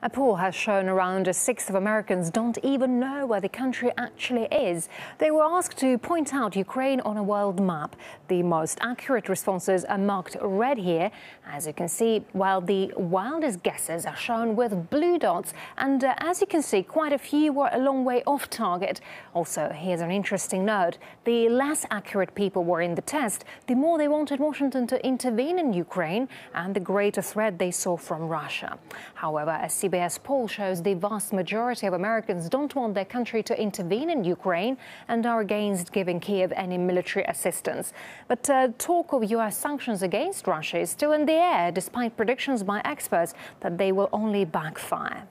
A poll has shown around a sixth of Americans don't even know where the country actually is. They were asked to point out Ukraine on a world map. The most accurate responses are marked red here. As you can see, while the wildest guesses are shown with blue dots, and uh, as you can see, quite a few were a long way off target. Also, here's an interesting note. The less accurate people were in the test, the more they wanted Washington to intervene in Ukraine and the greater threat they saw from Russia. However, as CBS poll shows the vast majority of Americans don't want their country to intervene in Ukraine and are against giving Kiev any military assistance. But uh, talk of U.S. sanctions against Russia is still in the air, despite predictions by experts that they will only backfire.